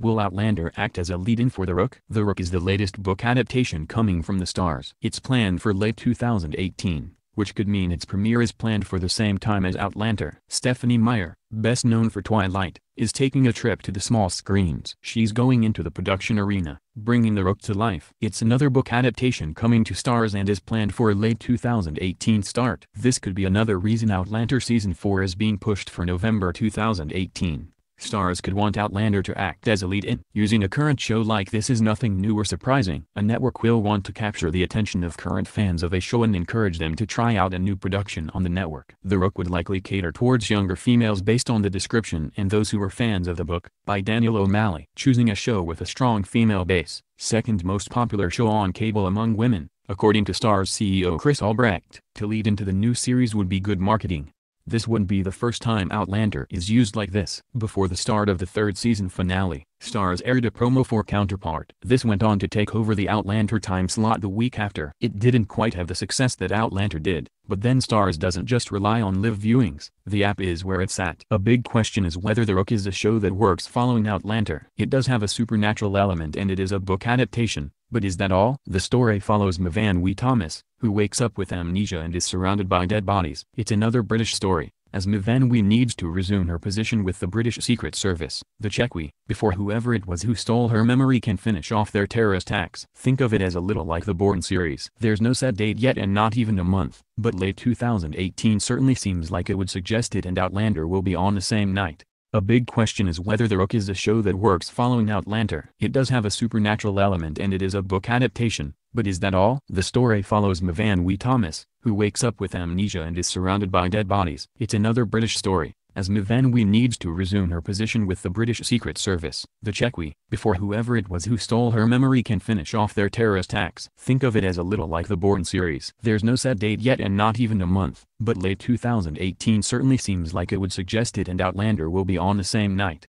Will Outlander act as a lead-in for The Rook? The Rook is the latest book adaptation coming from the Starz. It's planned for late 2018 which could mean its premiere is planned for the same time as Outlander. Stephenie Meyer, best known for Twilight, is taking a trip to the small screens. She's going into the production arena, bringing The Rook to life. It's another book adaptation coming to Starz and is planned for a late 2018 start. This could be another reason Outlander Season 4 is being pushed for November 2018. Starz could want Outlander to act as a lead-in. Using a current show like this is nothing new or surprising. A network will want to capture the attention of current fans of a show and encourage them to try out a new production on the network. The Rook would likely cater towards younger females based on the description and those who are fans of the book, by Daniel O'Malley. Choosing a show with a strong female base, second most popular show on cable among women, according to Starz CEO Chris Albrecht. To lead into the new series would be good marketing. This wouldn't be the first time Outlander is used like this. Before the start of the third season finale, Starz aired a promo for Counterpart. This went on to take over the Outlander time slot the week after. It didn't quite have the success that Outlander did, but then Starz doesn't just rely on live viewings. The app is where it's at. A big question is whether The Rook is a show that works following Outlander. It does have a supernatural element and it is a book adaptation, but is that all? The story follows Myfanwy Thomas, who wakes up with amnesia and is surrounded by dead bodies. It's another British story, as Myfanwy needs to resume her position with the British Secret Service, the Checquy, before whoever it was who stole her memory can finish off their terrorist acts. Think of it as a little like the Bourne series. There's no set date yet and not even a month, but late 2018 certainly seems like it would suggest it and Outlander will be on the same night. A big question is whether The Rook is a show that works following Outlander. It does have a supernatural element and it is a book adaptation, but is that all? The story follows Myfanwy Thomas, who wakes up with amnesia and is surrounded by dead bodies. It's another British story, as Myfanwy needs to resume her position with the British Secret Service, the Checquy, before whoever it was who stole her memory can finish off their terrorist acts. Think of it as a little like the Bourne series. There's no set date yet and not even a month, but late 2018 certainly seems like it would suggest it and Outlander will be on the same night.